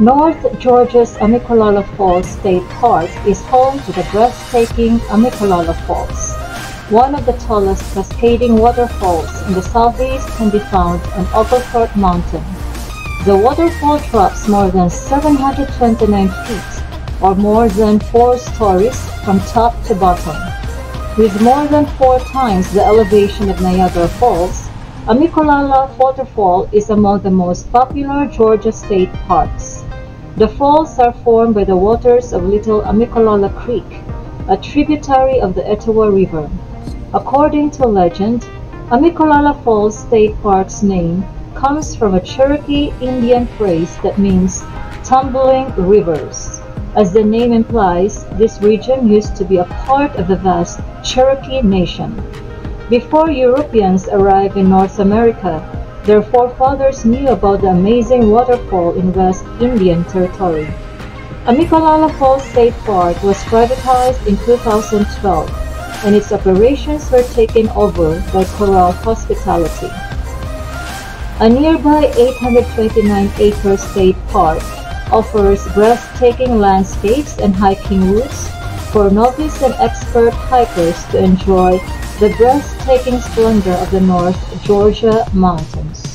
North Georgia's Amicalola Falls State Park is home to the breathtaking Amicalola Falls. One of the tallest cascading waterfalls in the southeast can be found on Oglethorpe Mountain. The waterfall drops more than 729 feet, or more than four stories from top to bottom. With more than four times the elevation of Niagara Falls, Amicalola Waterfall is among the most popular Georgia state parks. The falls are formed by the waters of Little Amicalola Creek, a tributary of the Etowah River. According to legend, Amicalola Falls State Park's name comes from a Cherokee Indian phrase that means tumbling rivers. As the name implies, this region used to be a part of the vast Cherokee Nation. Before Europeans arrived in North America, their forefathers knew about the amazing waterfall in West Indian Territory. Amicalola Falls State Park was privatized in 2012 and its operations were taken over by Coral Hospitality. A nearby 829-acre state park offers breathtaking landscapes and hiking routes for novice and expert hikers to enjoy the breathtaking splendor of the North Georgia mountains.